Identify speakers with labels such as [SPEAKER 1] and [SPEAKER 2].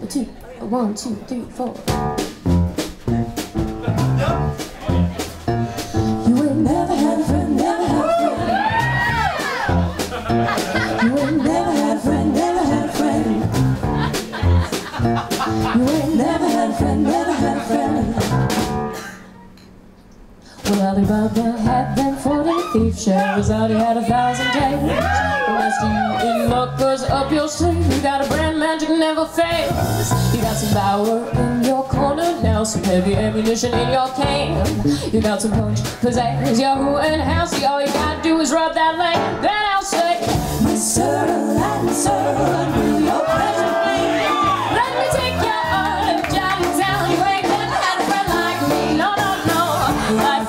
[SPEAKER 1] a two, a one, two, three, four. You ain't never had a friend, never had a friend. You ain't never had a friend, never had a friend. You ain't never had a friend, never had a friend. Well, Alibaba had them 40 thief shares, out he had a thousand days. Rest you in luck goes up your sleeve. You got a brand magic never fails. You got some power in your corner now, some heavy ammunition in your can. You got some punch, pizzazz, Yahoo and Halsey. All you gotta do is rub that leg, then I'll say, Mr. You ain't never had a like. No, no, no.